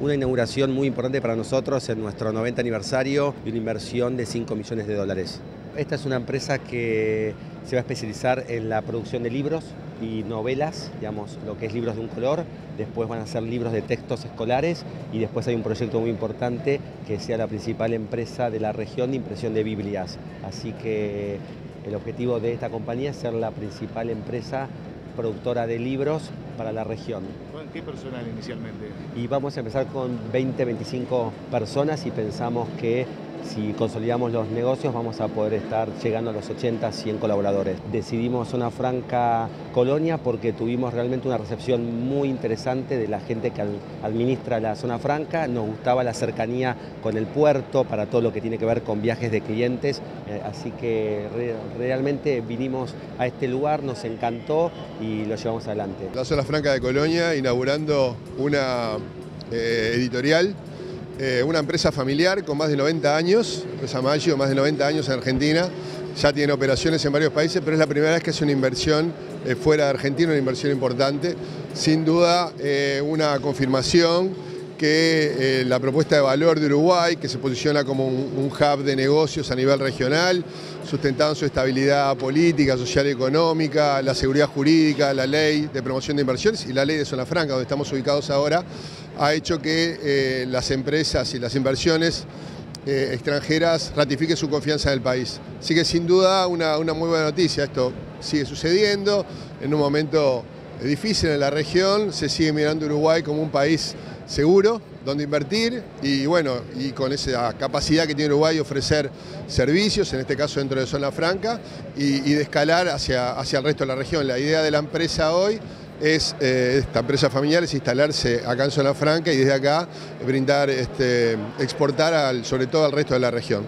una inauguración muy importante para nosotros en nuestro 90 aniversario y una inversión de 5 millones de dólares. Esta es una empresa que se va a especializar en la producción de libros y novelas, digamos, lo que es libros de un color, después van a ser libros de textos escolares y después hay un proyecto muy importante que sea la principal empresa de la región de impresión de Biblias. Así que el objetivo de esta compañía es ser la principal empresa productora de libros para la región. ¿Con qué personal inicialmente? Y vamos a empezar con 20, 25 personas y pensamos que si consolidamos los negocios vamos a poder estar llegando a los 80, 100 colaboradores. Decidimos Zona Franca Colonia porque tuvimos realmente una recepción muy interesante de la gente que administra la Zona Franca. Nos gustaba la cercanía con el puerto para todo lo que tiene que ver con viajes de clientes. Eh, así que realmente vinimos a este lugar, nos encantó y lo llevamos adelante. La Zona Franca de Colonia inaugurando una eh, editorial eh, una empresa familiar con más de 90 años, empresa Maggio, más de 90 años en Argentina, ya tiene operaciones en varios países, pero es la primera vez que hace una inversión eh, fuera de Argentina, una inversión importante. Sin duda, eh, una confirmación que la propuesta de valor de Uruguay, que se posiciona como un, hub de negocios a nivel regional, sustentado en su estabilidad política, social y económica, la seguridad jurídica, la ley de promoción de inversiones y la ley de zona franca, donde estamos ubicados ahora, ha hecho que eh, las empresas y las inversiones eh, extranjeras ratifiquen su confianza en el país. Así que sin duda una, muy buena noticia, esto sigue sucediendo en un momento difícil en la región, se sigue mirando Uruguay como un país seguro donde invertir y bueno, y con esa capacidad que tiene Uruguay de ofrecer servicios, en este caso dentro de zona franca, y, de escalar hacia, hacia el resto de la región. La idea de la empresa hoy es eh, esta empresa familiar es instalarse acá en Zona Franca y desde acá brindar, este, exportar al, sobre todo al resto de la región.